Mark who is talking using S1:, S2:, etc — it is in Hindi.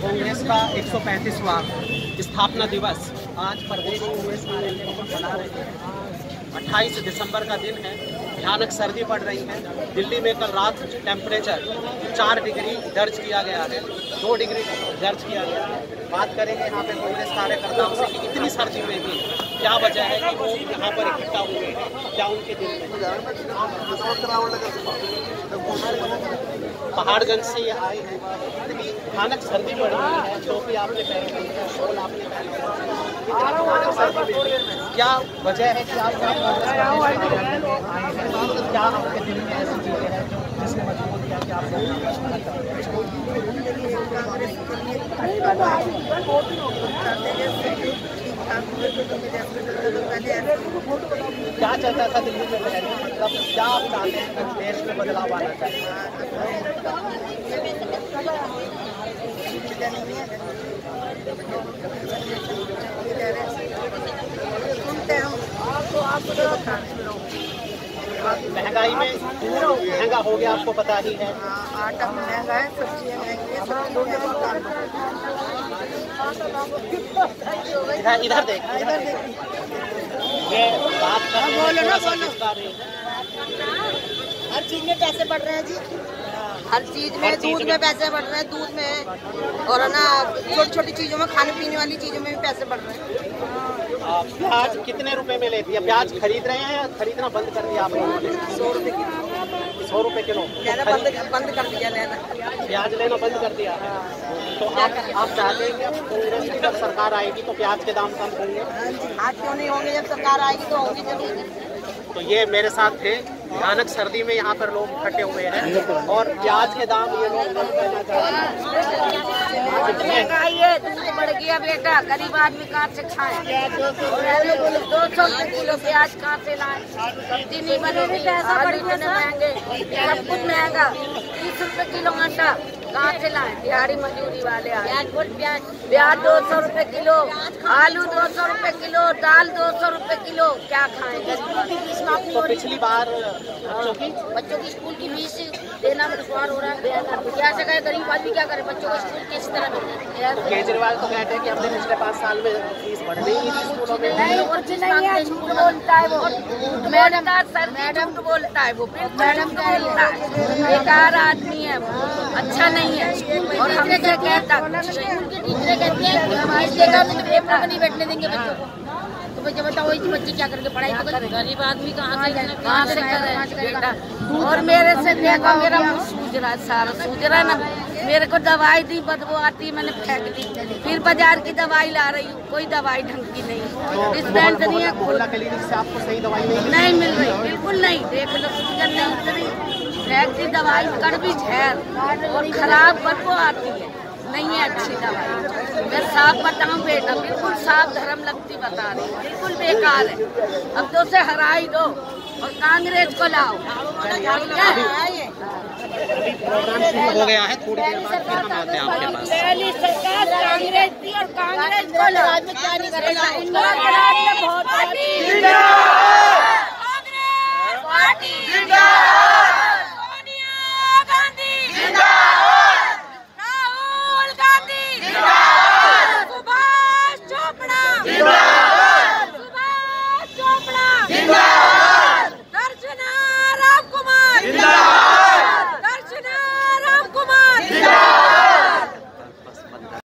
S1: कांग्रेस का 135वां स्थापना दिवस आज प्रदेश कांग्रेस कार्यालय मना रहे हैं। अट्ठाईस दिसंबर का दिन है, भयानक सर्दी पड़ रही है। दिल्ली में कल रात टेम्परेचर चार डिग्री दर्ज किया गया है, दो डिग्री दर्ज किया गया है। बात करेंगे यहाँ पे कांग्रेस कार्यकर्ताओं से कि इतनी सर्दी में भी क्या वजह है कि वो यहाँ पर इकट्ठा हुए हैं। क्या उनके दिल में। पहाड़गंज से ये आए हैं। भयानक सर्दी पड़ रही है टोपी आपने है, शॉल आपने क्या वजह है कि आप क्या आपके दिल में ऐसी चीज़ें हैं जो जिसने मजबूर किया कि आप क्या चलता था दिल्ली में मतलब क्या आप चाहते हैं देश में बदलाव आना चाहिए? सुनते हैं महँगाई में महँगा हो गया, आपको पता ही है।
S2: आटा महँगा है, सब्ज़ियाँ महँगी है।
S1: इधर इधर देख इधर देख। ये बात कर गुस्सा भी है।
S2: हर चीज़ में पैसे बढ़ रहे हैं जी। हर चीज़ में दूध
S1: में।
S2: पैसे बढ़ रहे हैं दूध में। और है ना छोटी छोटी चीज़ों में खाने पीने वाली चीज़ों में भी पैसे बढ़ रहे हैं।
S1: प्याज कितने रुपए में लेती है? प्याज खरीद रहे हैं या खरीदना बंद कर दिया आप लोगों ने
S2: सौ रुपए की
S1: सौ रुपए किलो।
S2: बंद बंद कर दिया लेना।
S1: प्याज लेना बंद कर दिया। तो आप आप चाहते हैं कि कांग्रेस की जब सरकार आएगी तो प्याज के दाम कम होंगे?
S2: आज क्यों नहीं होंगे? जब सरकार आएगी तो होंगे ज़रूर।
S1: तो ये मेरे साथ थे। भयानक सर्दी में यहाँ पर लोग इकट्ठे हुए हैं और प्याज के दाम ये लोग कम करना चाहते
S2: महँगाई है बढ़ गया बेटा गरीब आदमी कहाँ से खाए? दो सौ किलो प्याज कहाँ से लाए? सब्ज़ी नहीं बनेगी आलू इतने महँगे सब कुछ महँगा। तीस रुपए किलो आटा। कहाँ से लाए? दिहाड़ी मजदूरी वाले प्याज प्याज। प्याज दो सौ रुपए किलो आलू दो सौ रुपए किलो दाल दो सौ रुपए किलो। क्या खाएँ? गरीबों की फ़ीस माफ़
S1: तो
S2: हो रही
S1: पिछली बार बच्चों की?
S2: बच्चों की स्कूल की फ़ीस देना में दुश्वार हो रहा है। क्या से कहे गरीब आदमी क्या करे? बच्चों को स्कूल किस तरह
S1: केजरीवाल तो कहते हैं कि हमने पिछले पाँच साल में फ़ीस बढ़ नहीं स्कूलों में।
S2: है बोलता है वो। मैडम सर मैडम बोलता है वो। मैडम बोलता है। बेकार आदमी है वो। अच्छा नहीं है और हमसे कहता स्कूल के टीचर कहते हैं कि हम इस देगा तो पेपर में नहीं बैठने देंगे बच्चों को। तो बच्चे बताओ ये बच्चे क्या करके पढ़ाई तो गरीब आदमी कहाँ से कहाँ से करे बेटा और मेरे से देखो मेरा मुँह सूज रहा है सारा सूज रहा है ना मेरे को दवाई दी बदबू आती मैंने फेंक दी। फिर बाज़ार की दवाई ला रही हूँ कोई दवाई ढंग की नहीं। डिस्पेंसरी है
S1: मोहल्ला क्लिनिक से आपको सही दवाई नहीं मिली
S2: नहीं मिल रही बिल्कुल नहीं देख लो। फेंक दी दवाई कड़वी झैर और खराब बदबू आती है नहीं है अच्छी दवाई। मैं साफ़ बताऊँ बेटा बिल्कुल साफ़ धर्म लगती बता रही हूँ बिल्कुल बेकार है। अब तो उसे हरा ही दो और कांग्रेस को लाओ।
S1: प्रोग्राम शुरू हो गया है थोड़ी देर बाद फिर हम आते हैं आपके पास
S2: पहली सरकार कांग्रेस थी और कांग्रेस को लो